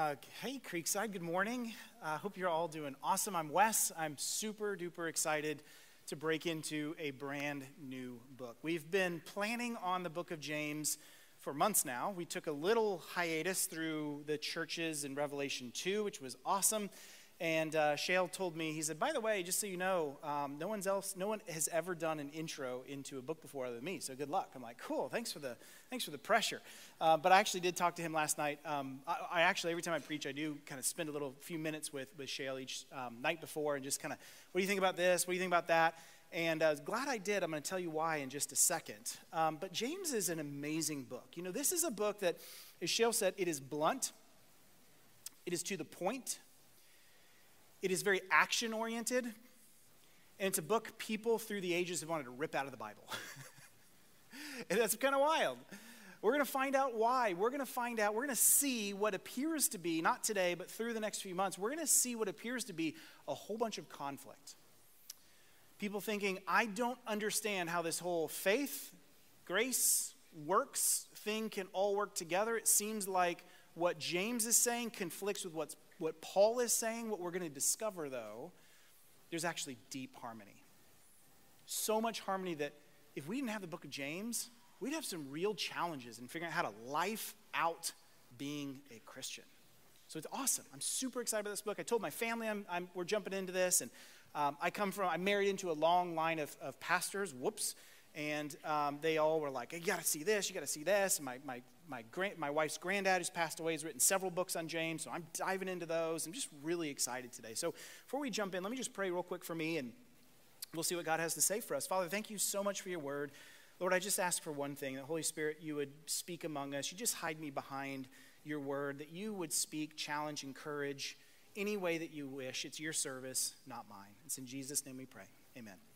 Uh, hey, Creekside, good morning. I uh, hope you're all doing awesome. I'm Wes. I'm super duper excited to break into a brand new book. We've been planning on the book of James for months now. We took a little hiatus through the churches in Revelation 2, which was awesome. And uh, Shale told me, he said, by the way, just so you know, um, no one's else, no one has ever done an intro into a book before other than me. So good luck. I'm like, cool. Thanks for the, thanks for the pressure. Uh, but I actually did talk to him last night. Um, I, I, actually, every time I preach, I do kind of spend a little few minutes with, with Shale each um, night before and just kind of, what do you think about this? What do you think about that? And uh, glad I did. I'm going to tell you why in just a second. Um, but James is an amazing book. You know, this is a book that, as Shale said, it is blunt. It is to the point it is very action oriented, and it's a book people through the ages have wanted to rip out of the Bible. and that's kind of wild. We're going to find out why. We're going to find out, we're going to see what appears to be, not today, but through the next few months, we're going to see what appears to be a whole bunch of conflict. People thinking, I don't understand how this whole faith, grace, works thing can all work together. It seems like what James is saying conflicts with what's what Paul is saying, what we're going to discover, though, there's actually deep harmony. So much harmony that if we didn't have the book of James, we'd have some real challenges in figuring out how to life out being a Christian. So it's awesome. I'm super excited about this book. I told my family I'm, I'm, we're jumping into this, and um, I come from, I'm married into a long line of, of pastors. Whoops. And um, they all were like, you got to see this, you got to see this. And my, my my, grand, my wife's granddad, who's passed away, has written several books on James, so I'm diving into those. I'm just really excited today. So before we jump in, let me just pray real quick for me, and we'll see what God has to say for us. Father, thank you so much for your word. Lord, I just ask for one thing that Holy Spirit, you would speak among us. You just hide me behind your word, that you would speak, challenge, encourage any way that you wish. It's your service, not mine. It's in Jesus' name we pray. Amen.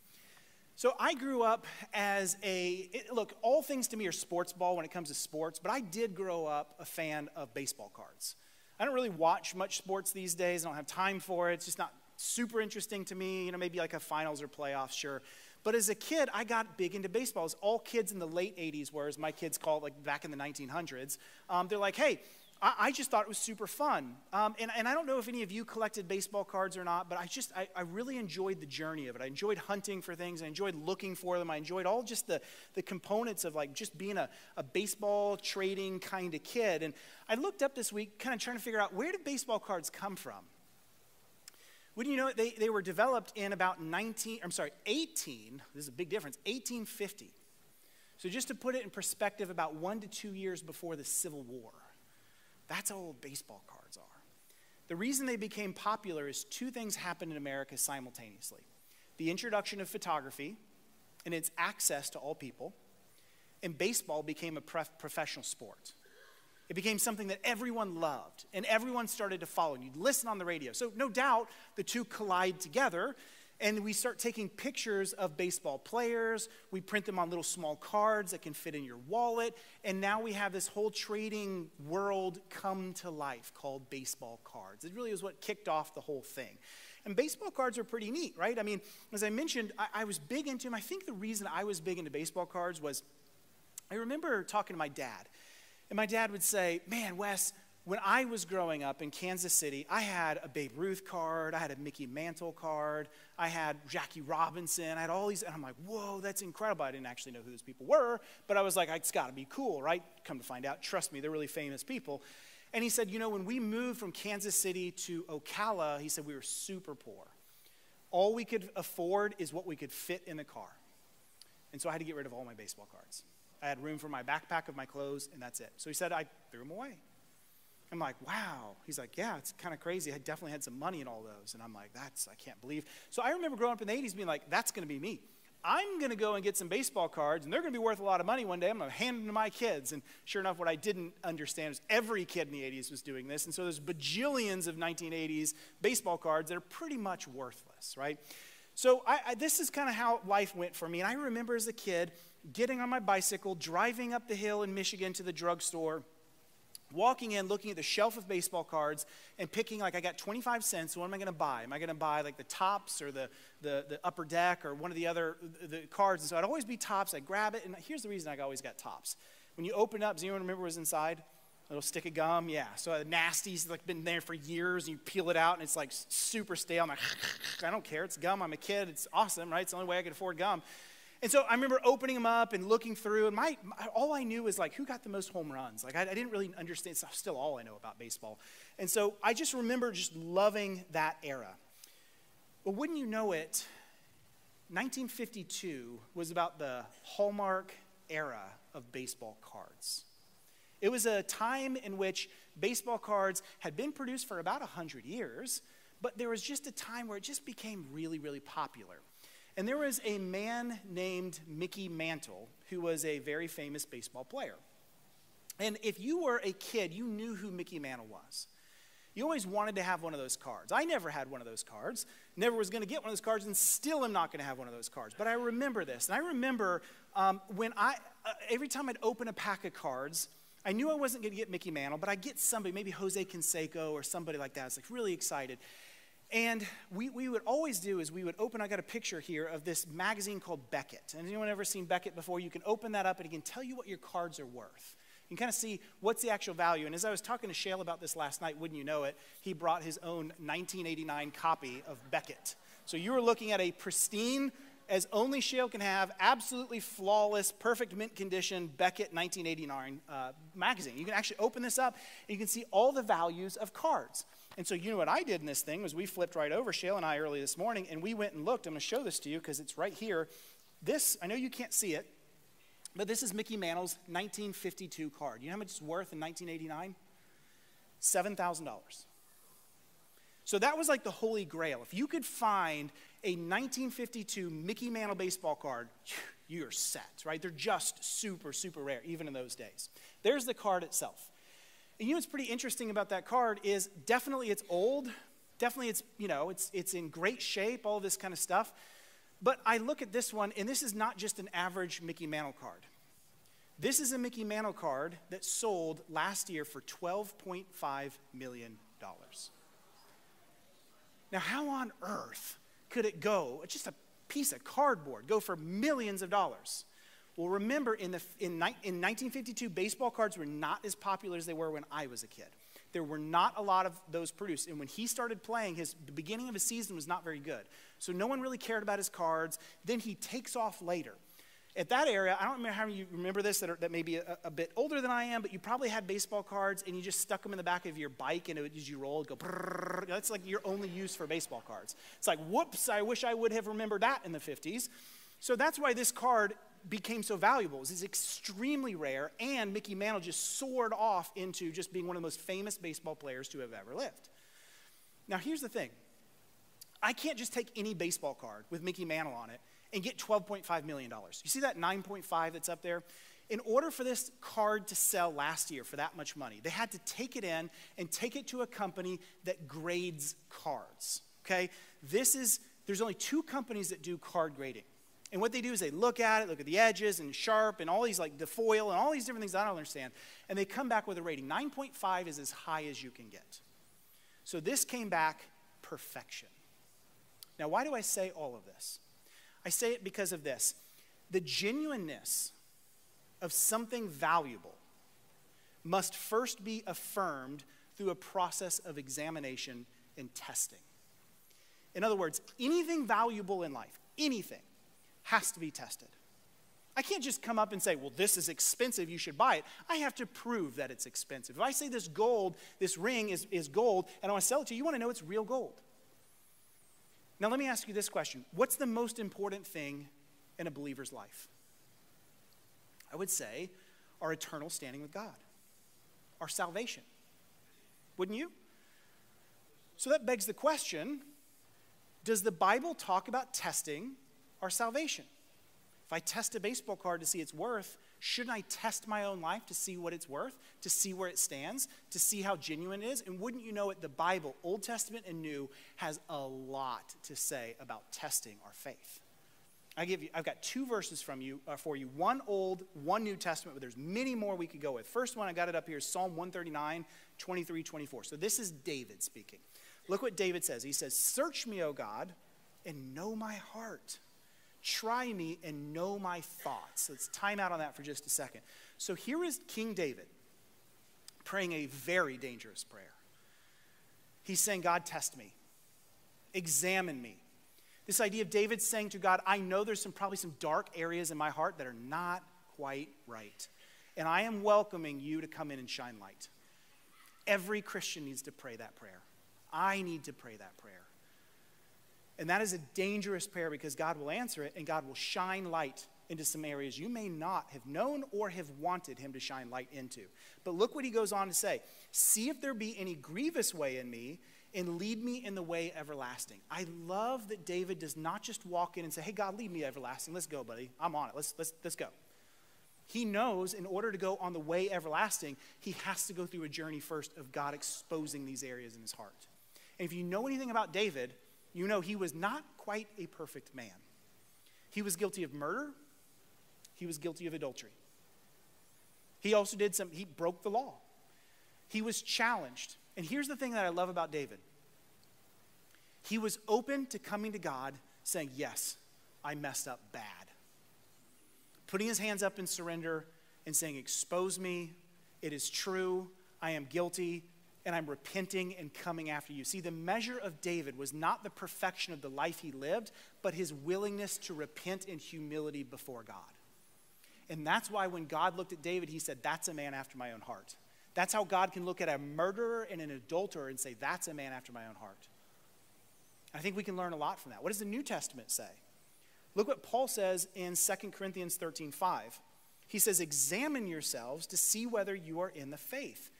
So I grew up as a it, look. All things to me are sports ball when it comes to sports, but I did grow up a fan of baseball cards. I don't really watch much sports these days. I don't have time for it. It's just not super interesting to me. You know, maybe like a finals or playoffs, sure. But as a kid, I got big into baseball. As all kids in the late 80s were, as my kids call it, like back in the 1900s. Um, they're like, hey, I, I just thought it was super fun. Um, and, and I don't know if any of you collected baseball cards or not, but I just, I, I really enjoyed the journey of it. I enjoyed hunting for things. I enjoyed looking for them. I enjoyed all just the, the components of like just being a, a baseball trading kind of kid. And I looked up this week kind of trying to figure out where did baseball cards come from? Wouldn't you know it? They, they were developed in about 19, I'm sorry, 18, this is a big difference, 1850. So just to put it in perspective, about one to two years before the Civil War. That's how old baseball cards are. The reason they became popular is two things happened in America simultaneously the introduction of photography and its access to all people, and baseball became a professional sport. It became something that everyone loved and everyone started to follow. And You'd listen on the radio. So, no doubt, the two collide together and we start taking pictures of baseball players. We print them on little small cards that can fit in your wallet. And now we have this whole trading world come to life called baseball cards. It really is what kicked off the whole thing. And baseball cards are pretty neat, right? I mean, as I mentioned, I, I was big into them. I think the reason I was big into baseball cards was I remember talking to my dad. And my dad would say, Man, Wes, when I was growing up in Kansas City, I had a Babe Ruth card, I had a Mickey Mantle card, I had Jackie Robinson, I had all these, and I'm like, whoa, that's incredible. I didn't actually know who those people were, but I was like, it's got to be cool, right? Come to find out, trust me, they're really famous people. And he said, you know, when we moved from Kansas City to Ocala, he said we were super poor. All we could afford is what we could fit in the car. And so I had to get rid of all my baseball cards. I had room for my backpack of my clothes, and that's it. So he said I threw them away. I'm like, wow. He's like, yeah, it's kind of crazy. I definitely had some money in all those. And I'm like, that's, I can't believe. So I remember growing up in the 80s being like, that's going to be me. I'm going to go and get some baseball cards, and they're going to be worth a lot of money one day. I'm going to hand them to my kids. And sure enough, what I didn't understand is every kid in the 80s was doing this. And so there's bajillions of 1980s baseball cards that are pretty much worthless, right? So I, I, this is kind of how life went for me. And I remember as a kid getting on my bicycle, driving up the hill in Michigan to the drugstore walking in, looking at the shelf of baseball cards, and picking, like, I got 25 cents. What am I going to buy? Am I going to buy, like, the Topps or the, the, the upper deck or one of the other the cards? And so I'd always be Topps. I'd grab it. And here's the reason I always got Topps. When you open up, does anyone remember what was inside? A little stick of gum, yeah. So the nasty's like been there for years, and you peel it out, and it's like super stale. I'm like, I don't care. It's gum. I'm a kid. It's awesome, right? It's the only way I can afford gum. And so I remember opening them up and looking through, and my, my all I knew was like who got the most home runs. Like I, I didn't really understand. It's still all I know about baseball. And so I just remember just loving that era. But wouldn't you know it, 1952 was about the hallmark era of baseball cards. It was a time in which baseball cards had been produced for about 100 years, but there was just a time where it just became really, really popular. And there was a man named Mickey Mantle who was a very famous baseball player. And if you were a kid, you knew who Mickey Mantle was. You always wanted to have one of those cards. I never had one of those cards, never was going to get one of those cards, and still am not going to have one of those cards. But I remember this. And I remember um, when I, uh, every time I'd open a pack of cards, I knew I wasn't going to get Mickey Mantle, but I'd get somebody, maybe Jose Canseco or somebody like that. I was like really excited. And we, we would always do is we would open, I got a picture here of this magazine called Beckett. And anyone ever seen Beckett before? You can open that up and it can tell you what your cards are worth. You can kind of see what's the actual value. And as I was talking to Shale about this last night, wouldn't you know it, he brought his own 1989 copy of Beckett. So you were looking at a pristine as only Shale can have, absolutely flawless, perfect mint condition Beckett 1989 uh, magazine. You can actually open this up and you can see all the values of cards. And so you know what I did in this thing was we flipped right over, Shale and I early this morning, and we went and looked. I'm going to show this to you because it's right here. This, I know you can't see it, but this is Mickey Mantle's 1952 card. You know how much it's worth in 1989? $7,000. So that was like the holy grail. If you could find a 1952 Mickey Mantle baseball card, you're set, right? They're just super, super rare, even in those days. There's the card itself. And you know what's pretty interesting about that card is definitely it's old, definitely it's, you know, it's, it's in great shape, all this kind of stuff. But I look at this one, and this is not just an average Mickey Mantle card. This is a Mickey Mantle card that sold last year for $12.5 million. Now, how on earth could it go, just a piece of cardboard, go for millions of dollars? Well, remember, in, the, in, in 1952, baseball cards were not as popular as they were when I was a kid. There were not a lot of those produced. And when he started playing, his, the beginning of his season was not very good. So no one really cared about his cards. Then he takes off later. At that area, I don't remember how you remember this that, are, that may be a, a, bit older than I am, but you probably had baseball cards and you just stuck them in the back of your bike and it, as you rolled, go. That's like your only use for baseball cards. It's like, whoops, I wish I would have remembered that in the 50s. So that's why this card became so valuable. It's extremely rare, and Mickey Mantle just soared off into just being one of the most famous baseball players to have ever lived. Now, here's the thing I can't just take any baseball card with Mickey Mantle on it and get $12.5 million. You see that 9.5 that's up there? In order for this card to sell last year for that much money, they had to take it in and take it to a company that grades cards. Okay? This is, there's only two companies that do card grading. And what they do is they look at it, look at the edges and sharp and all these like the foil and all these different things I don't understand. And they come back with a rating. 9.5 is as high as you can get. So this came back perfection. Now, why do I say all of this? I say it because of this. The genuineness of something valuable must first be affirmed through a process of examination and testing. In other words, anything valuable in life, anything, has to be tested. I can't just come up and say, well, this is expensive, you should buy it. I have to prove that it's expensive. If I say this gold, this ring is, is gold, and I want to sell it to you, you want to know it's real gold. Now, let me ask you this question What's the most important thing in a believer's life? I would say our eternal standing with God, our salvation. Wouldn't you? So that begs the question Does the Bible talk about testing our salvation. If I test a baseball card to see its worth, shouldn't I test my own life to see what it's worth, to see where it stands, to see how genuine it is? And wouldn't you know it, the Bible, Old Testament and New, has a lot to say about testing our faith. I give you, I've got two verses from you uh, for you. One Old, one New Testament, but there's many more we could go with. First one, I got it up here, Psalm 139, 23, 24. So this is David speaking. Look what David says. He says, Search me, O God, and know my heart. Try me and know my thoughts. Let's time out on that for just a second. So here is King David praying a very dangerous prayer. He's saying, God, test me, examine me. This idea of David saying to God, I know there's some probably some dark areas in my heart that are not quite right. And I am welcoming you to come in and shine light. Every Christian needs to pray that prayer. I need to pray that prayer. And that is a dangerous prayer because God will answer it and God will shine light into some areas you may not have known or have wanted Him to shine light into. But look what He goes on to say See if there be any grievous way in me and lead me in the way everlasting. I love that David does not just walk in and say, Hey, God, lead me everlasting. Let's go, buddy. I'm on it. Let's, let's, let's go. He knows in order to go on the way everlasting, he has to go through a journey first of God exposing these areas in his heart. And if you know anything about David, you know he was not quite a perfect man. He was guilty of murder, he was guilty of adultery. He also did some, he broke the law. He was challenged. And here's the thing that I love about David he was open to coming to God saying, Yes, I messed up bad. Putting his hands up in surrender and saying, Expose me. It is true. I am guilty and I'm repenting and coming after you. See, the measure of David was not the perfection of the life he lived, but his willingness to repent in humility before God. And that's why when God looked at David, he said, That's a man after my own heart. That's how God can look at a murderer and an adulterer and say, That's a man after my own heart. I think we can learn a lot from that. What does the New Testament say? Look what Paul says in 2 Corinthians 13 5. He says, Examine yourselves to see whether you are in the faith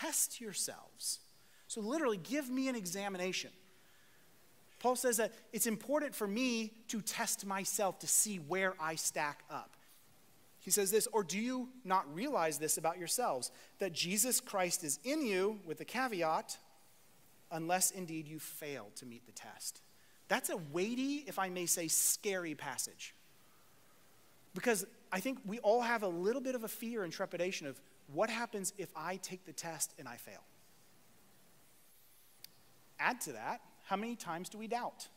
test yourselves. So, literally, give me an examination. Paul says that it's important for me to test myself to see where I stack up. He says this, or do you not realize this about yourselves, that Jesus Christ is in you, with the caveat, unless indeed you fail to meet the test? That's a weighty, if I may say, scary passage. Because I think we all have a little bit of a fear and trepidation of what happens if I take the test and I fail? Add to that, how many times do we doubt?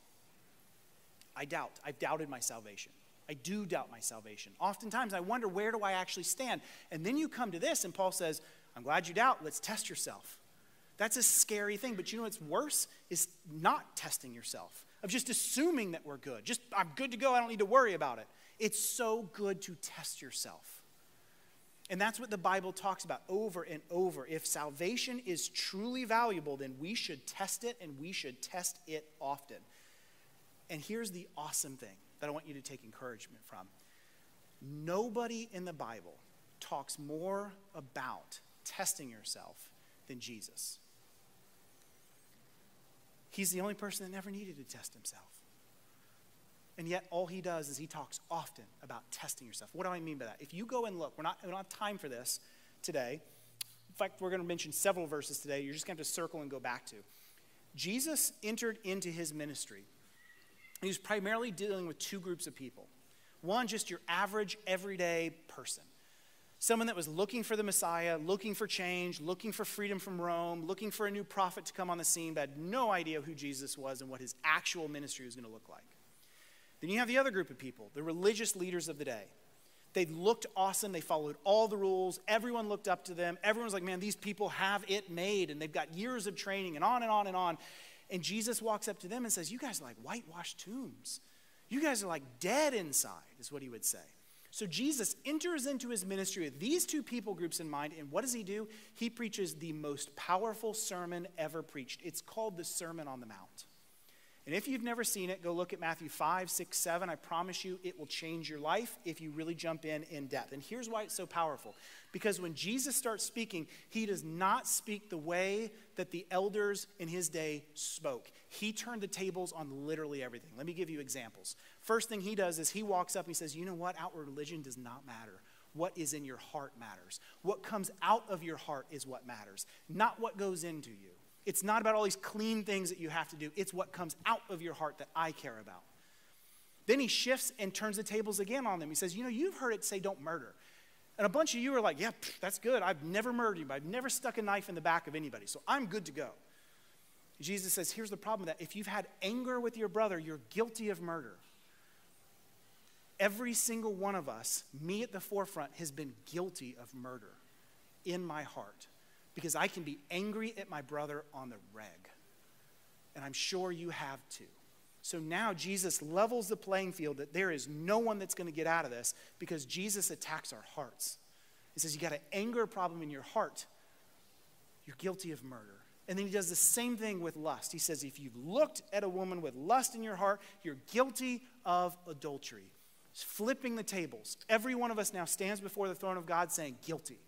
I doubt. I've doubted my salvation. I do doubt my salvation. Oftentimes I wonder, where do I actually stand? And then you come to this, and Paul says, I'm glad you doubt. Let's test yourself. That's a scary thing. But you know what's worse? Is not testing yourself, of just assuming that we're good. Just, I'm good to go. I don't need to worry about it. It's so good to test yourself. And that's what the Bible talks about over and over. If salvation is truly valuable, then we should test it and we should test it often. And here's the awesome thing that I want you to take encouragement from nobody in the Bible talks more about testing yourself than Jesus. He's the only person that never needed to test himself. And yet, all he does is he talks often about testing yourself. What do I mean by that? If you go and look, we're not, we don't have time for this today. In fact, we're going to mention several verses today. You're just going to have to circle and go back to. Jesus entered into his ministry. He was primarily dealing with two groups of people. One, just your average, everyday person. Someone that was looking for the Messiah, looking for change, looking for freedom from Rome, looking for a new prophet to come on the scene, but had no idea who Jesus was and what his actual ministry was going to look like. Then you have the other group of people, the religious leaders of the day. They looked awesome. They followed all the rules. Everyone looked up to them. Everyone's like, man, these people have it made, and they've got years of training, and on and on and on. And Jesus walks up to them and says, You guys are like whitewashed tombs. You guys are like dead inside, is what he would say. So Jesus enters into his ministry with these two people groups in mind, and what does he do? He preaches the most powerful sermon ever preached. It's called the Sermon on the Mount. And if you've never seen it, go look at Matthew 5, 6, 7. I promise you it will change your life if you really jump in in depth. And here's why it's so powerful. Because when Jesus starts speaking, he does not speak the way that the elders in his day spoke. He turned the tables on literally everything. Let me give you examples. First thing he does is he walks up and he says, You know what? Outward religion does not matter. What is in your heart matters. What comes out of your heart is what matters, not what goes into you. It's not about all these clean things that you have to do, it's what comes out of your heart that I care about. Then he shifts and turns the tables again on them. He says, You know, you've heard it say don't murder. And a bunch of you are like, Yeah, pff, that's good. I've never murdered you. I've never stuck a knife in the back of anybody, so I'm good to go. Jesus says, Here's the problem that if you've had anger with your brother, you're guilty of murder. Every single one of us, me at the forefront, has been guilty of murder in my heart because I can be angry at my brother on the reg. And I'm sure you have too. So now Jesus levels the playing field that there is no one that's going to get out of this because Jesus attacks our hearts. He says, You got an anger problem in your heart, you're guilty of murder. And then he does the same thing with lust. He says, If you've looked at a woman with lust in your heart, you're guilty of adultery. He's flipping the tables. Every one of us now stands before the throne of God saying, Guilty.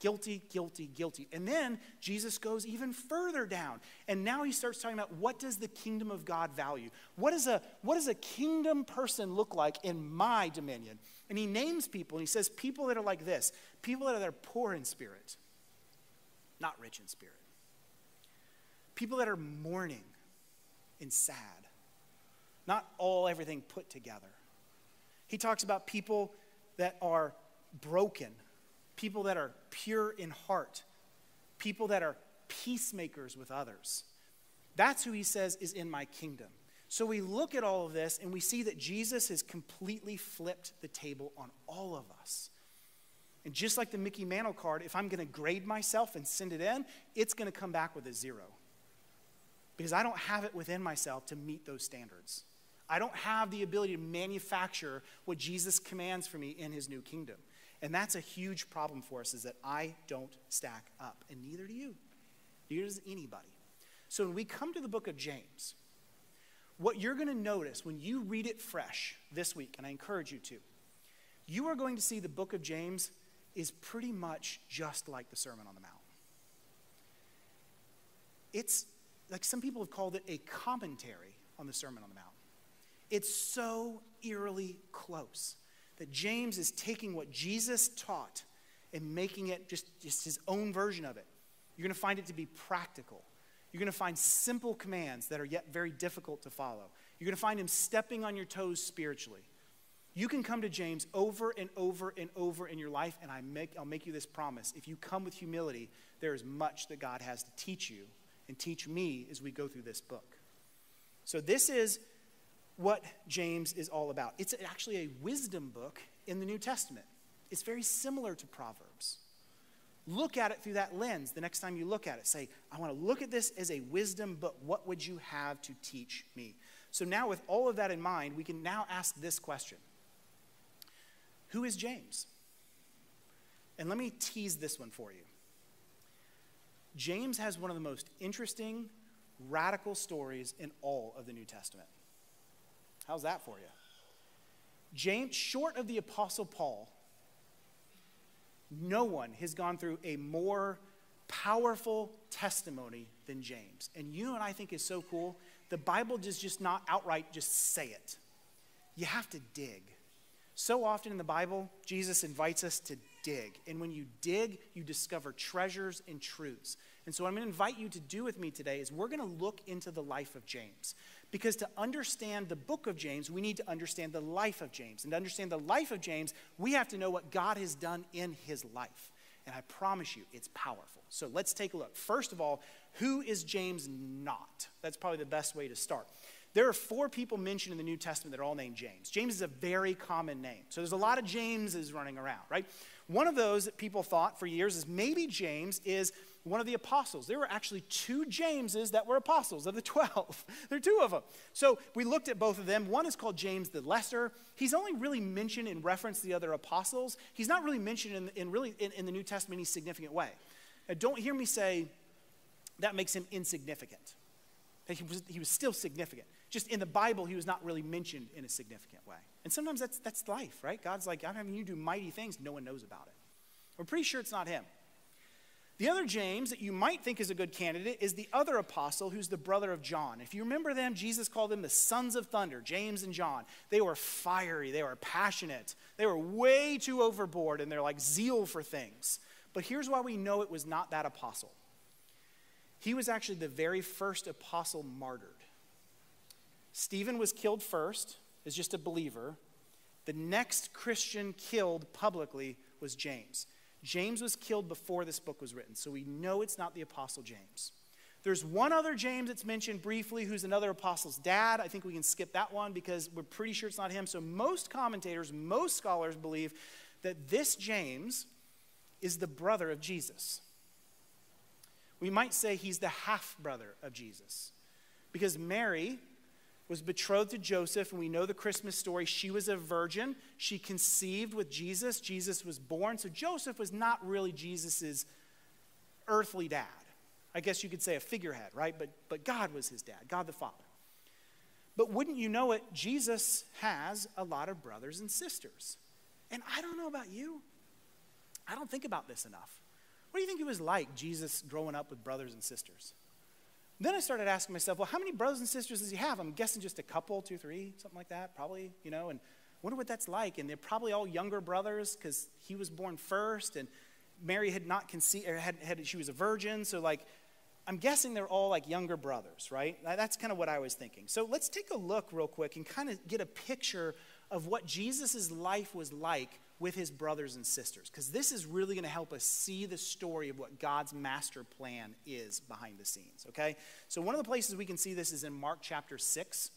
Guilty, guilty, guilty. And then Jesus goes even further down. And now he starts talking about what does the kingdom of God value? What, is a, what does a kingdom person look like in my dominion? And he names people and he says, people that are like this people that are poor in spirit, not rich in spirit. People that are mourning and sad, not all everything put together. He talks about people that are broken people that are pure in heart, people that are peacemakers with others. That's who he says is in my kingdom. So we look at all of this and we see that Jesus has completely flipped the table on all of us. And just like the Mickey Mantle card, if I'm going to grade myself and send it in, it's going to come back with a zero. Because I don't have it within myself to meet those standards. I don't have the ability to manufacture what Jesus commands for me in his new kingdom. And that's a huge problem for us is that I don't stack up, and neither do you. Neither does anybody. So when we come to the book of James, what you're going to notice when you read it fresh this week, and I encourage you to, you are going to see the book of James is pretty much just like the Sermon on the Mount. It's like some people have called it a commentary on the Sermon on the Mount. It's so eerily close that James is taking what Jesus taught and making it just, just his own version of it. You're going to find it to be practical. You're going to find simple commands that are yet very difficult to follow. You're going to find him stepping on your toes spiritually. You can come to James over and over and over in your life, and I make, I'll make you this promise. If you come with humility, there is much that God has to teach you and teach me as we go through this book. So, this is what James is all about. It's actually a wisdom book in the New Testament. It's very similar to Proverbs. Look at it through that lens the next time you look at it. Say, I want to look at this as a wisdom book. What would you have to teach me? So, now with all of that in mind, we can now ask this question Who is James? And let me tease this one for you. James has one of the most interesting, radical stories in all of the New Testament. How's that for you? James, short of the Apostle Paul, no one has gone through a more powerful testimony than James. And you know I think is so cool? The Bible does just not outright just say it. You have to dig. So often in the Bible, Jesus invites us to dig. And when you dig, you discover treasures and truths. And so, what I'm going to invite you to do with me today is we're going to look into the life of James. Because to understand the book of James, we need to understand the life of James. And to understand the life of James, we have to know what God has done in his life. And I promise you, it's powerful. So let's take a look. First of all, who is James not? That's probably the best way to start. There are four people mentioned in the New Testament that are all named James. James is a very common name. So there's a lot of Jameses running around, right? One of those that people thought for years is maybe James is one of the apostles. There were actually two Jameses that were apostles of the 12. there are two of them. So we looked at both of them. One is called James the Lesser. He's only really mentioned in reference to the other apostles. He's not really mentioned in, in really in, in, the New Testament in any significant way. Now, don't hear me say that makes him insignificant. He was, he was still significant. Just in the Bible, he was not really mentioned in a significant way. And sometimes that's, that's life, right? God's like, I'm having you do mighty things, no one knows about it. We're pretty sure it's not him. The other James that you might think is a good candidate is the other apostle who's the brother of John. If you remember them, Jesus called them the sons of thunder, James and John. They were fiery, they were passionate, they were way too overboard in their like zeal for things. But here's why we know it was not that apostle. He was actually the very first apostle martyred. Stephen was killed first as just a believer. The next Christian killed publicly was James. James was killed before this book was written, so we know it's not the Apostle James. There's one other James that's mentioned briefly who's another apostle's dad. I think we can skip that one because we're pretty sure it's not him. So, most commentators, most scholars believe that this James is the brother of Jesus. We might say he's the half brother of Jesus. Because Mary was betrothed to Joseph, and we know the Christmas story. She was a virgin. She conceived with Jesus. Jesus was born. So Joseph was not really Jesus's earthly dad. I guess you could say a figurehead, right? But, but God was his dad, God the Father. But wouldn't you know it, Jesus has a lot of brothers and sisters. And I don't know about you, I don't think about this enough. What do you think it was like, Jesus growing up with brothers and sisters? Then I started asking myself, well, how many brothers and sisters does he have? I'm guessing just a couple, two, three, something like that, probably, you know, and wonder what that's like. And they're probably all younger brothers because he was born first and Mary had not conceived, had, had, she was a virgin. So, like, I'm guessing they're all like younger brothers, right? That's kind of what I was thinking. So let's take a look real quick and kind of get a picture of what Jesus' life was like with his brothers and sisters, because this is really going to help us see the story of what God's master plan is behind the scenes, okay? So, one of the places we can see this is in Mark chapter 6.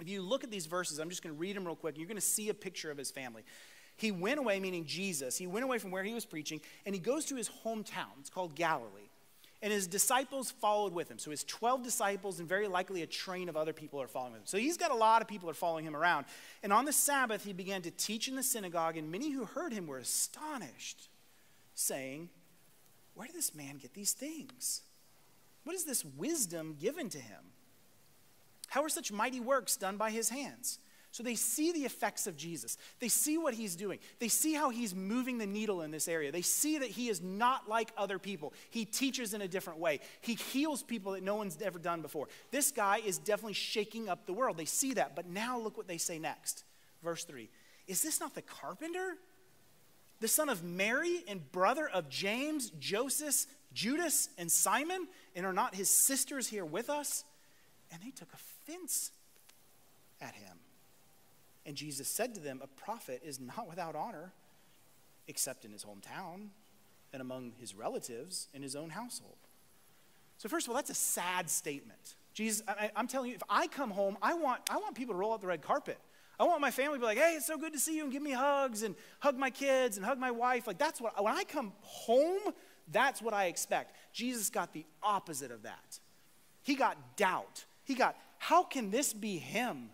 If you look at these verses, I'm just going to read them real quick. You're going to see a picture of his family. He went away, meaning Jesus, he went away from where he was preaching, and he goes to his hometown. It's called Galilee and his disciples followed with him. So his 12 disciples and very likely a train of other people are following him. So he's got a lot of people that are following him around. And on the Sabbath, he began to teach in the synagogue, and many who heard him were astonished, saying, Where did this man get these things? What is this wisdom given to him? How are such mighty works done by his hands? So they see the effects of Jesus. They see what he's doing. They see how he's moving the needle in this area. They see that he is not like other people. He teaches in a different way. He heals people that no one's ever done before. This guy is definitely shaking up the world. They see that. But now look what they say next. Verse 3 Is this not the carpenter? The son of Mary and brother of James, Joseph, Judas, and Simon? And are not his sisters here with us? And they took offense at him. And Jesus said to them, A prophet is not without honor, except in his hometown and among his relatives in his own household. So, first of all, that's a sad statement. Jesus, I, am telling you, if I come home, I want, I want people to roll out the red carpet. I want my family to be like, hey, it's so good to see you, and give me hugs, and hug my kids, and hug my wife. Like, that's what, when I come home, that's what I expect. Jesus got the opposite of that. He got doubt. He got, how can this be him?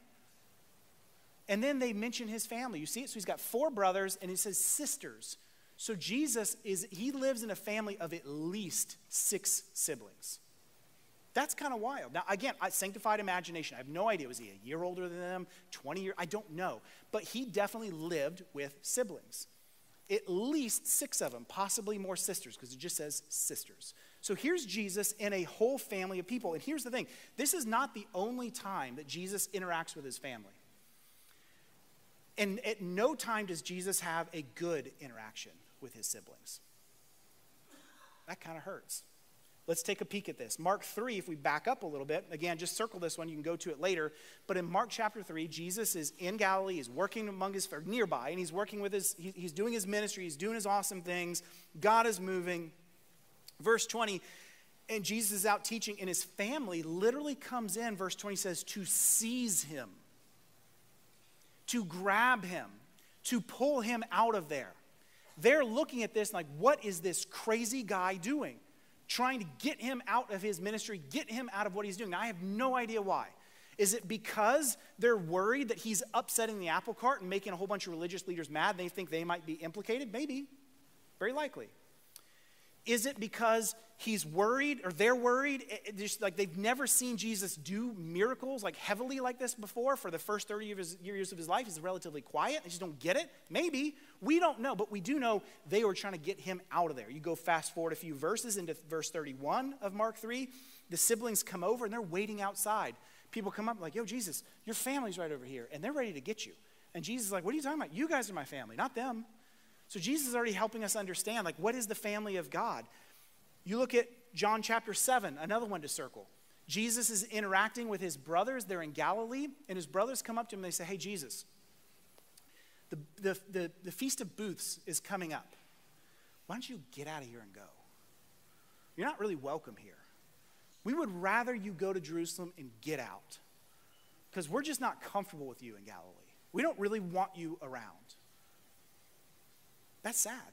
And then they mention his family. You see it? So he's got four brothers and he says sisters. So Jesus is, he lives in a family of at least six siblings. That's kind of wild. Now, again, I, sanctified imagination. I have no idea. Was he a year older than them? 20 years? I don't know. But he definitely lived with siblings. At least six of them, possibly more sisters, because it just says sisters. So here's Jesus and a whole family of people. And here's the thing this is not the only time that Jesus interacts with his family. And at no time does Jesus have a good interaction with his siblings. That kind of hurts. Let's take a peek at this. Mark 3, if we back up a little bit, again, just circle this one, you can go to it later. But in Mark chapter 3, Jesus is in Galilee, he's working among his, nearby, and he's working with his, he's doing his ministry, he's doing his awesome things. God is moving. Verse 20, and Jesus is out teaching, and his family literally comes in, verse 20 says, to seize him to grab him, to pull him out of there. They're looking at this like, what is this crazy guy doing? Trying to get him out of his ministry, get him out of what he's doing. I have no idea why. Is it because they're worried that he's upsetting the apple cart and making a whole bunch of religious leaders mad? They think they might be implicated? Maybe. Very likely. Is it because he's worried or they're worried? It, just like they've never seen Jesus do miracles like heavily like this before for the first 30 of his, years of his life. He's relatively quiet. They just don't get it. Maybe. We don't know, but we do know they were trying to get him out of there. You go fast forward a few verses into verse 31 of Mark 3. The siblings come over and they're waiting outside. People come up like, yo, Jesus, your family's right over here, and they're ready to get you. And Jesus is like, what are you talking about? You guys are my family, not them. So Jesus is already helping us understand, like, what is the family of God? You look at John chapter 7, another one to circle. Jesus is interacting with his brothers. They're in Galilee, and his brothers come up to him and they say, Hey, Jesus, the, the, the, the Feast of Booths is coming up. Why don't you get out of here and go? You're not really welcome here. We would rather you go to Jerusalem and get out because we're just not comfortable with you in Galilee. We don't really want you around. That's sad.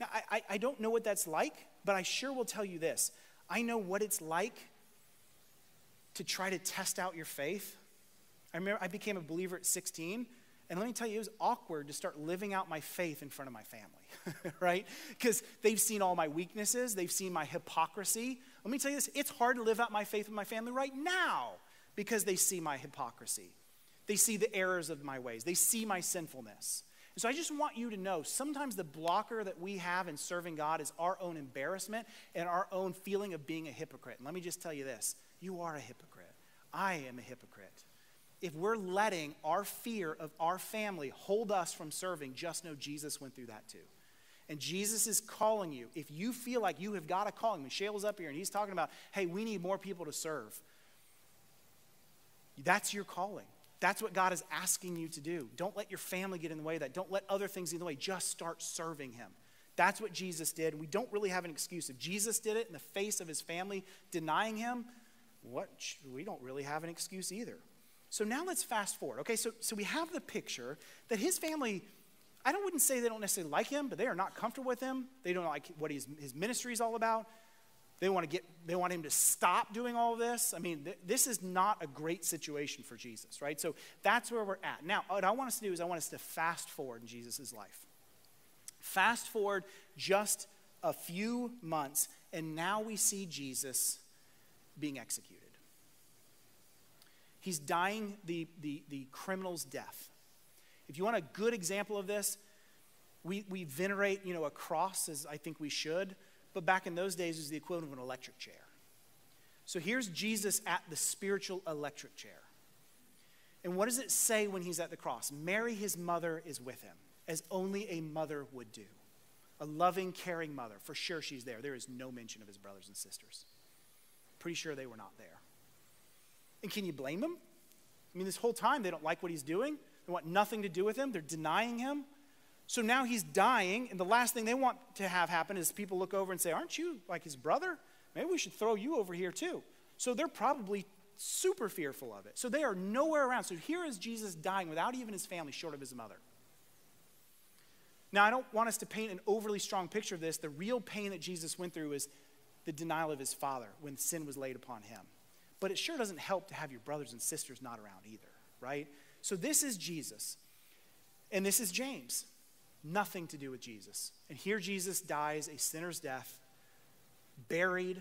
Now, I, I don't know what that's like, but I sure will tell you this I know what it's like to try to test out your faith. I remember I became a believer at 16. And let me tell you, it was awkward to start living out my faith in front of my family, right? Because they've seen all my weaknesses, they've seen my hypocrisy. Let me tell you this it's hard to live out my faith with my family right now because they see my hypocrisy. They see the errors of my ways, they see my sinfulness. So I just want you to know sometimes the blocker that we have in serving God is our own embarrassment and our own feeling of being a hypocrite. And let me just tell you this you are a hypocrite. I am a hypocrite. If we're letting our fear of our family hold us from serving, just know Jesus went through that too. And Jesus is calling you. If you feel like you have got a calling, Michelle's up here and he's talking about, hey, we need more people to serve. That's your calling. That's what God is asking you to do. Don't let your family get in the way of that. Don't let other things get in the way. Just start serving Him. That's what Jesus did. We don't really have an excuse. If Jesus did it in the face of his family denying him, what we don't really have an excuse either. So now let's fast forward. Okay, so, so we have the picture that his family, I don't wouldn't say they don't necessarily like him, but they are not comfortable with him. They don't like what his, his ministry is all about. They want to get, they want him to stop doing all this. I mean, th- this is not a great situation for Jesus, right? So that's where we're at. Now, what I want us to do is I want us to fast forward in Jesus' life. Fast forward just a few months, and now we see Jesus being executed. He's dying the, the, the criminal's death. If you want a good example of this, we, we venerate, you know, a cross as I think we should but back in those days, was the equivalent of an electric chair. So here's Jesus at the spiritual electric chair. And what does it say when he's at the cross? Mary, his mother, is with him, as only a mother would do. A loving, caring mother. For sure she's there. There is no mention of his brothers and sisters. Pretty sure they were not there. And can you blame them? I mean, this whole time they don't like what he's doing. They want nothing to do with him. They're denying him. So now he's dying, and the last thing they want to have happen is people look over and say, Aren't you like his brother? Maybe we should throw you over here too. So they're probably super fearful of it. So they are nowhere around. So here is Jesus dying without even his family, short of his mother. Now, I don't want us to paint an overly strong picture of this. The real pain that Jesus went through is the denial of his father when sin was laid upon him. But it sure doesn't help to have your brothers and sisters not around either, right? So this is Jesus. And this is James. Nothing to do with Jesus. And here Jesus dies a sinner's death, buried.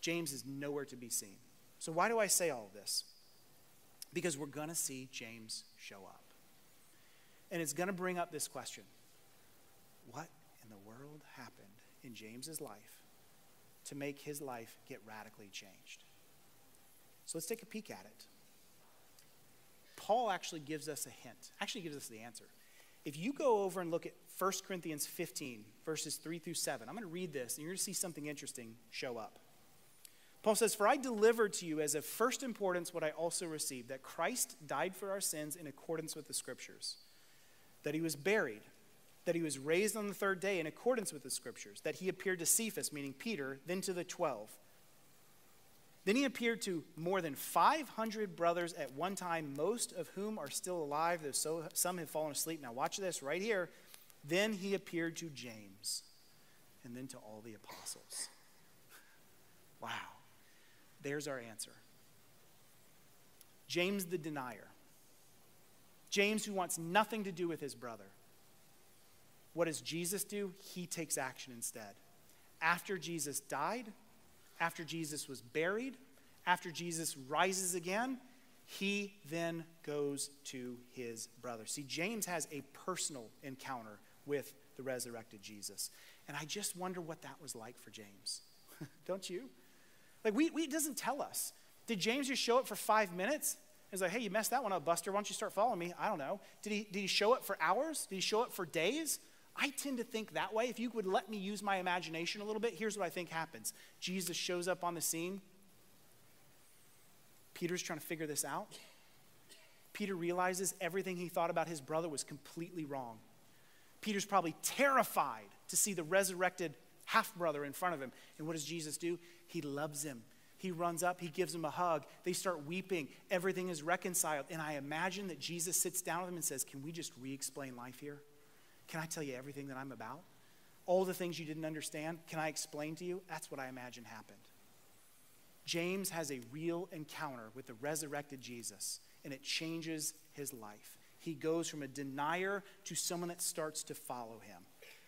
James is nowhere to be seen. So, why do I say all of this? Because we're going to see James show up. And it's going to bring up this question What in the world happened in James's life to make his life get radically changed? So, let's take a peek at it. Paul actually gives us a hint, actually gives us the answer. If you go over and look at 1 Corinthians 15, verses 3 through 7, I'm going to read this, and you're going to see something interesting show up. Paul says, For I delivered to you as of first importance what I also received that Christ died for our sins in accordance with the Scriptures, that he was buried, that he was raised on the third day in accordance with the Scriptures, that he appeared to Cephas, meaning Peter, then to the twelve. Then he appeared to more than 500 brothers at one time, most of whom are still alive, though so, some have fallen asleep. Now, watch this right here. Then he appeared to James, and then to all the apostles. Wow. There's our answer. James the denier. James who wants nothing to do with his brother. What does Jesus do? He takes action instead. After Jesus died, after Jesus was buried, after Jesus rises again, he then goes to his brother. See, James has a personal encounter with the resurrected Jesus. And I just wonder what that was like for James. Don't you? Like, we, we, it doesn't tell us. Did James just show up for five minutes? He's like, hey, you messed that one up, Buster. Why don't you start following me? I don't know. Did he, did he show up for hours? Did he show up for days? I tend to think that way. If you would let me use my imagination a little bit, here's what I think happens Jesus shows up on the scene. Peter's trying to figure this out. Peter realizes everything he thought about his brother was completely wrong. Peter's probably terrified to see the resurrected half brother in front of him. And what does Jesus do? He loves him. He runs up, he gives him a hug. They start weeping. Everything is reconciled. And I imagine that Jesus sits down with him and says, Can we just re explain life here? Can I tell you everything that I'm about? all the things you didn't understand, can I explain to you? That's what I imagine happened. James has a real encounter with the resurrected Jesus, and it changes his life. He goes from a denier to someone that starts to follow him.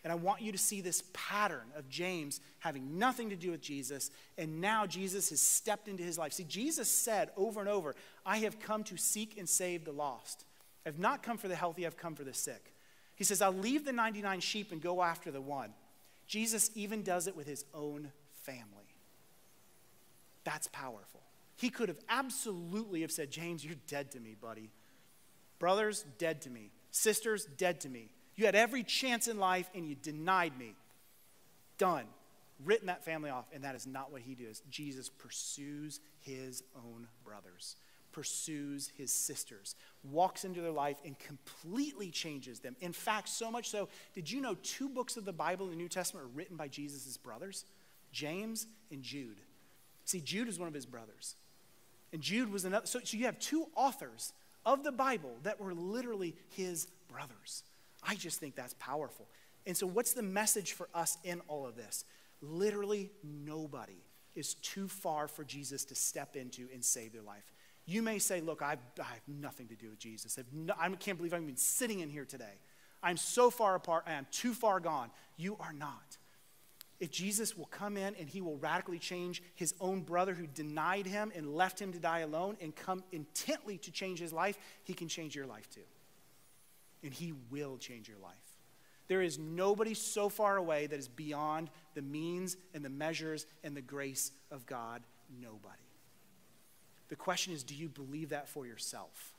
And I want you to see this pattern of James having nothing to do with Jesus, and now Jesus has stepped into his life. See, Jesus said over and over, I have come to seek and save the lost. I've not come for the healthy, I've come for the sick. He says, I'll leave the 99 sheep and go after the one. Jesus even does it with his own family. That's powerful. He could have absolutely have said, James, you're dead to me, buddy. Brothers, dead to me. Sisters, dead to me. You had every chance in life and you denied me. Done. Written that family off. And that is not what he does. Jesus pursues his own brothers, pursues his sisters, walks into their life and completely changes them. In fact, so much so, did you know two books of the Bible in the New Testament are written by Jesus' brothers? James and Jude. See, Jude is one of his brothers. And Jude was another. So, so you have two authors of the Bible that were literally his brothers. I just think that's powerful. And so, what's the message for us in all of this? Literally, nobody is too far for Jesus to step into and save their life. You may say, Look, I've, I have nothing to do with Jesus. No, I can't believe I'm even sitting in here today. I'm so far apart. I am too far gone. You are not if Jesus will come in and he will radically change his own brother who denied him and left him to die alone and come intently to change his life, he can change your life too. And he will change your life. There is nobody so far away that is beyond the means and the measures and the grace of God. Nobody. The question is do you believe that for yourself?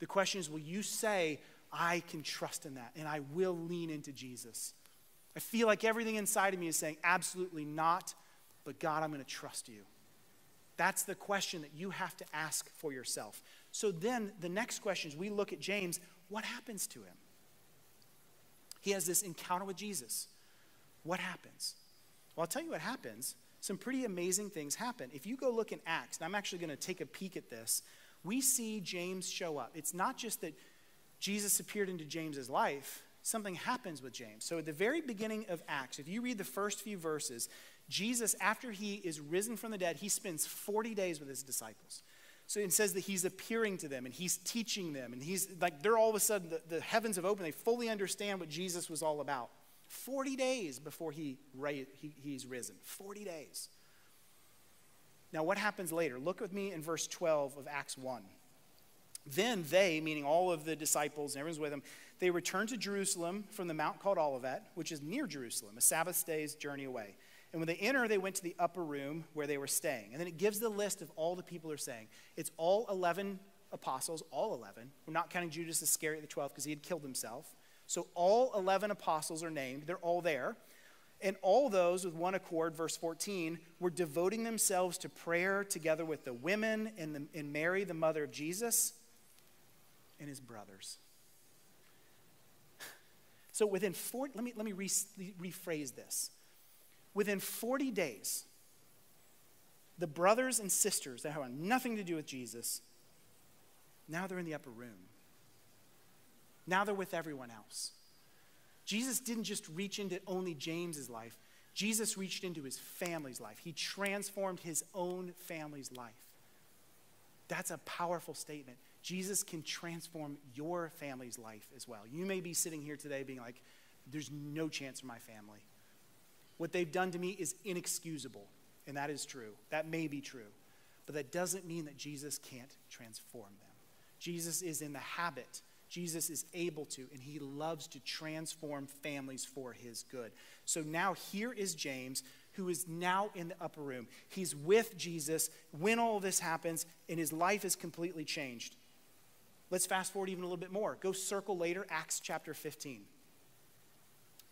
The question is will you say, I can trust in that and I will lean into Jesus? I feel like everything inside of me is saying, absolutely not, but God, I'm going to trust you. That's the question that you have to ask for yourself. So then the next question is we look at James, what happens to him? He has this encounter with Jesus. What happens? Well, I'll tell you what happens. Some pretty amazing things happen. If you go look in Acts, and I'm actually going to take a peek at this, we see James show up. It's not just that Jesus appeared into James's life, something happens with James. So, at the very beginning of Acts, if you read the first few verses, Jesus, after he is risen from the dead, he spends 40 days with his disciples. So it says that he's appearing to them and he's teaching them, and he's like, they're all of a sudden, the, the heavens have opened. They fully understand what Jesus was all about. 40 days before he, he, he's risen. 40 days. Now, what happens later? Look with me in verse 12 of Acts 1. Then they, meaning all of the disciples and everyone's with them, they returned to Jerusalem from the mount called Olivet, which is near Jerusalem, a Sabbath day's journey away. And when they enter, they went to the upper room where they were staying. And then it gives the list of all the people are saying. It's all 11 apostles, all 11. We're not counting Judas Iscariot, the 12th, because he had killed himself. So all 11 apostles are named. They're all there. And all those with one accord, verse 14, were devoting themselves to prayer together with the women and, the, and Mary, the mother of Jesus, and his brothers. So within 40, let me, let me re, rephrase this. Within 40 days, the brothers and sisters that have nothing to do with Jesus, now they're in the upper room. Now they're with everyone else. Jesus didn't just reach into only James's life. Jesus reached into his family's life. He transformed his own family's life. That's a powerful statement. Jesus can transform your family's life as well. You may be sitting here today being like, there's no chance for my family. What they've done to me is inexcusable, and that is true. That may be true. But that doesn't mean that Jesus can't transform them. Jesus is in the habit, Jesus is able to, and he loves to transform families for his good. So now here is James who is now in the upper room. He's with Jesus when all this happens, and his life is completely changed. Let's fast forward even a little bit more. Go circle later, Acts chapter 15.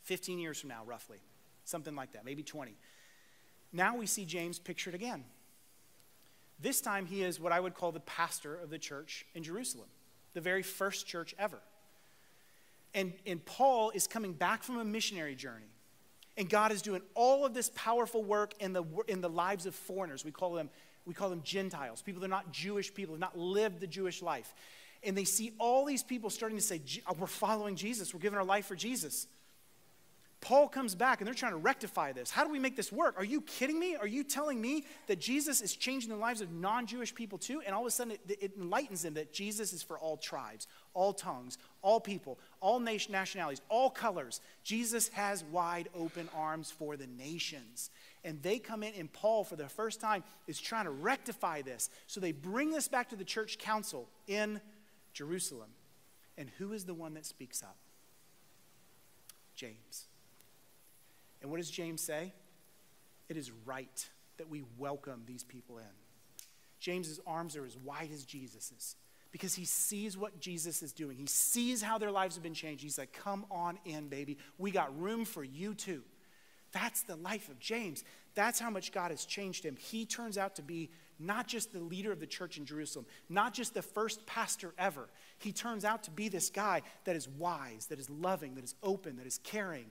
15 years from now, roughly. Something like that, maybe 20. Now we see James pictured again. This time he is what I would call the pastor of the church in Jerusalem, the very first church ever. And, and Paul is coming back from a missionary journey. And God is doing all of this powerful work in the, in the lives of foreigners. We call them, we call them Gentiles, people that are not Jewish people, have not lived the Jewish life and they see all these people starting to say, We're following Jesus, we're giving our life for Jesus. Paul comes back and they're trying to rectify this. How do we make this work? Are you kidding me? Are you telling me that Jesus is changing the lives of non Jewish people too? And all of a sudden it, it, enlightens them that Jesus is for all tribes, all tongues, all people, all nation, nationalities, all colors. Jesus has wide open arms for the nations. And they come in, and Paul, for the first time, is trying to rectify this. So they bring this back to the church council in Jerusalem. And who is the one that speaks up? James. And what does James say? It is right that we welcome these people in. James's arms are as wide as Jesus's because he sees what Jesus is doing. He sees how their lives have been changed. He's like, Come on in, baby. We got room for you too. That's the life of James. That's how much God has changed him. He turns out to be not just the leader of the church in Jerusalem, not just the first pastor ever. He turns out to be this guy that is wise, that is loving, that is open, that is caring,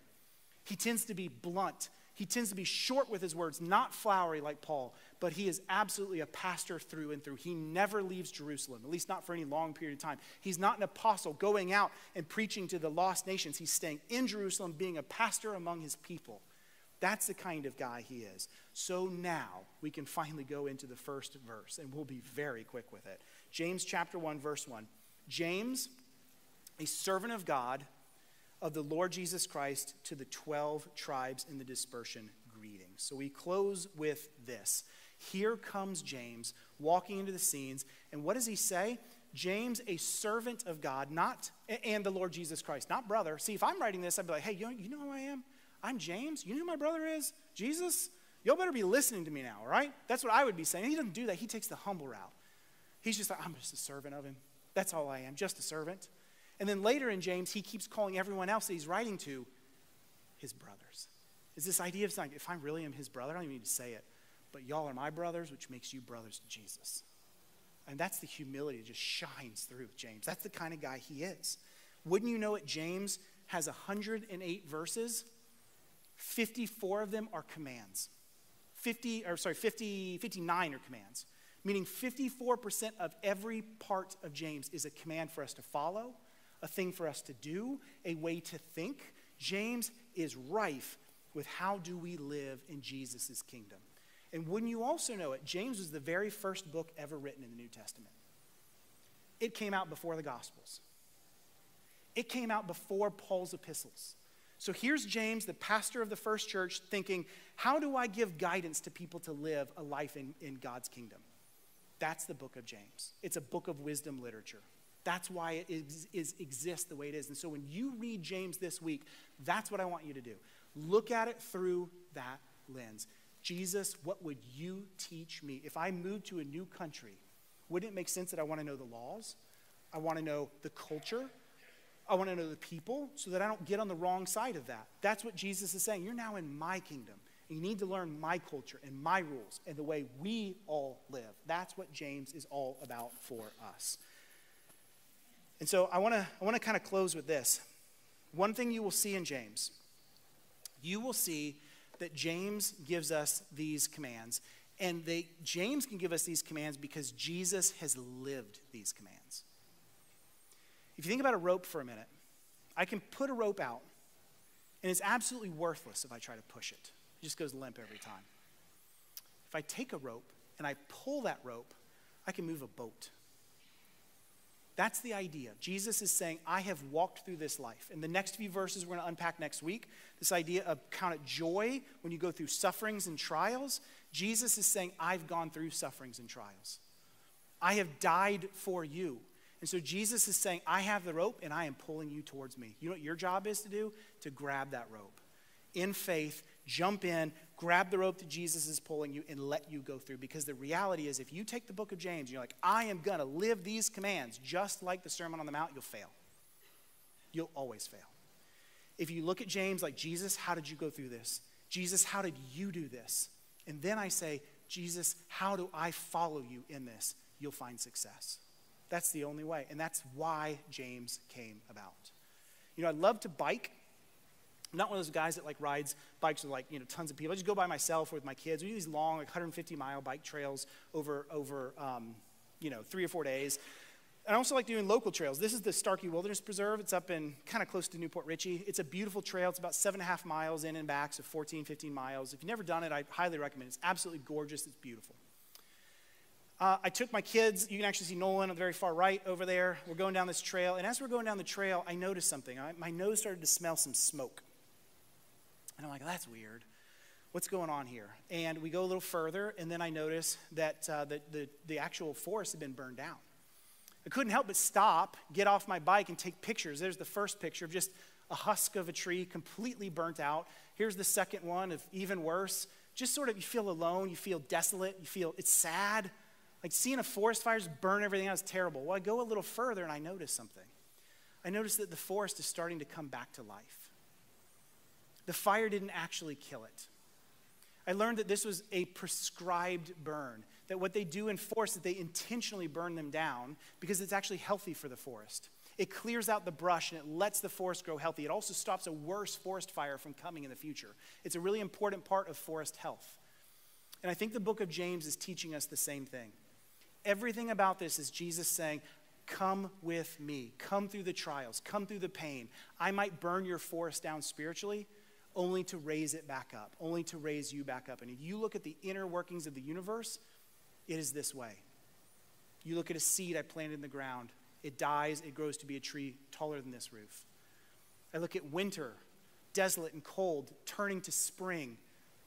he tends to be blunt. He tends to be short with his words, not flowery like Paul, but he is absolutely a pastor through and through. He never leaves Jerusalem, at least not for any long period of time. He's not an apostle going out and preaching to the lost nations. He's staying in Jerusalem, being a pastor among his people. That's the kind of guy he is. So now we can finally go into the first verse, and we'll be very quick with it. James chapter 1, verse 1. James, a servant of God of the Lord Jesus Christ to the 12 tribes in the dispersion greetings. So we close with this. Here comes James walking into the scenes, and what does he say? James, a servant of God, not and the Lord Jesus Christ, not brother. See, if I'm writing this, I'd be like, hey, you know, you know who I am? I'm James. You know who my brother is? Jesus? Y'all better be listening to me now, all right? That's what I would be saying. He doesn't do that. He takes the humble route. He's just like, I'm just a servant of him. That's all I am, just a servant. And then later in James, he keeps calling everyone else that he's writing to his brothers. Is this idea of saying, if I really am his brother, I don't even need to say it, but y'all are my brothers, which makes you brothers to Jesus. And that's the humility that just shines through James. That's the kind of guy he is. Wouldn't you know it? James has 108 verses. 54 of them are commands. 50, or sorry, 50, 59 are commands. Meaning 54% of every part of James is a command for us to follow a thing for us to do, a way to think. James is rife with how do we live in Jesus' kingdom. And wouldn't you also know it? James was the very first book ever written in the New Testament. It came out before the Gospels, it came out before Paul's epistles. So here's James, the pastor of the first church, thinking, how do I give guidance to people to live a life in, in God's kingdom? That's the book of James. It's a book of wisdom literature. That's why it is, is, exists the way it is. And so when you read James this week, that's what I want you to do. Look at it through that lens. Jesus, what would you teach me? If I moved to a new country, wouldn't it make sense that I want to know the laws? I want to know the culture. I want to know the people so that I don't get on the wrong side of that. That's what Jesus is saying. You're now in my kingdom. You need to learn my culture and my rules and the way we all live. That's what James is all about for us. And so I want to I want to kind of close with this. One thing you will see in James, you will see that James gives us these commands. And they, James can give us these commands because Jesus has lived these commands. If you think about a rope for a minute, I can put a rope out, and it's absolutely worthless if I try to push it. It just goes limp every time. If I take a rope and I pull that rope, I can move a boat. That's the idea. Jesus is saying, I have walked through this life. In the next few verses we're going to unpack next week, this idea of count it joy when you go through sufferings and trials, Jesus is saying, I've gone through sufferings and trials. I have died for you. And so Jesus is saying, I have the rope and I am pulling you towards me. You know what your job is to do? To grab that rope. In faith, jump in, grab the rope that Jesus is pulling you, and let you go through. Because the reality is, if you take the book of James, and you're like, I am going to live these commands just like the Sermon on the Mount, you'll fail. You'll always fail. If you look at James like, Jesus, how did you go through this? Jesus, how did you do this? And then I say, Jesus, how do I follow you in this? You'll find success. That's the only way. And that's why James came about. You know, I love to bike. I'm not one of those guys that like rides bikes with like you know tons of people. I just go by myself or with my kids. We do these long, like 150 mile bike trails over over um, you know three or four days. And I also like doing local trails. This is the Starkey Wilderness Preserve. It's up in kind of close to New Port Richey. It's a beautiful trail. It's about seven and a half miles in and back, so 14, 15 miles. If you've never done it, I highly recommend it. It's absolutely gorgeous. It's beautiful. Uh, I took my kids. You can actually see Nolan on the very far right over there. We're going down this trail. And as we're going down the trail, I noticed something. I, my nose started to smell some smoke. And I'm like, that's weird. What's going on here? And we go a little further, and then I notice that uh, the, the, the actual forest had been burned down. I couldn't help but stop, get off my bike, and take pictures. There's the first picture of just a husk of a tree completely burnt out. Here's the second one of even worse. Just sort of, you feel alone, you feel desolate, you feel it's sad. Like seeing a forest fire just burn everything out is terrible. Well, I go a little further and I notice something. I notice that the forest is starting to come back to life. The fire didn't actually kill it. I learned that this was a prescribed burn that what they do in forests is they intentionally burn them down because it's actually healthy for the forest. It clears out the brush and it lets the forest grow healthy. It also stops a worse forest fire from coming in the future. It's a really important part of forest health. And I think the book of James is teaching us the same thing. Everything about this is Jesus saying, Come with me. Come through the trials. Come through the pain. I might burn your forest down spiritually, only to raise it back up, only to raise you back up. And if you look at the inner workings of the universe, it is this way. You look at a seed I planted in the ground, it dies, it grows to be a tree taller than this roof. I look at winter, desolate and cold, turning to spring,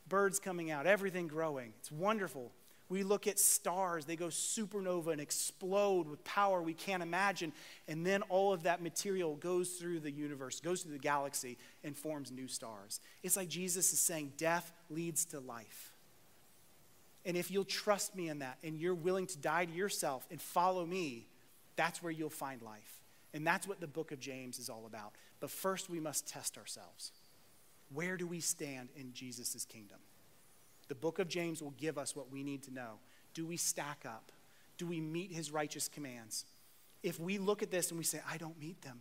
birds coming out, everything growing. It's wonderful. We look at stars, they go supernova and explode with power we can't imagine. And then all of that material goes through the universe, goes through the galaxy, and forms new stars. It's like Jesus is saying death leads to life. And if you'll trust me in that and you're willing to die to yourself and follow me, that's where you'll find life. And that's what the book of James is all about. But first, we must test ourselves. Where do we stand in Jesus' kingdom? The book of James will give us what we need to know. Do we stack up? Do we meet his righteous commands? If we look at this and we say, I don't meet them,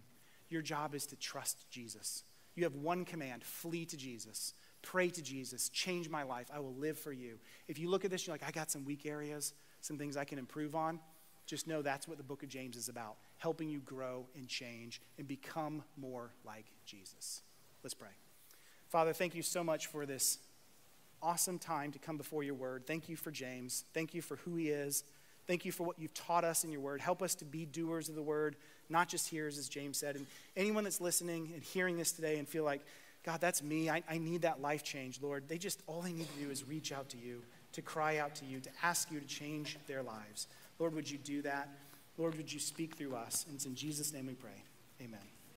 your job is to trust Jesus. You have one command flee to Jesus. Pray to Jesus, change my life. I will live for you. If you look at this, you're like, I got some weak areas, some things I can improve on. Just know that's what the book of James is about helping you grow and change and become more like Jesus. Let's pray. Father, thank you so much for this awesome time to come before your word. Thank you for James. Thank you for who he is. Thank you for what you've taught us in your word. Help us to be doers of the word, not just hearers, as James said. And anyone that's listening and hearing this today and feel like, God, that's me. I, I need that life change, Lord. They just, all they need to do is reach out to you, to cry out to you, to ask you to change their lives. Lord, would you do that? Lord, would you speak through us? And it's in Jesus' name we pray. Amen.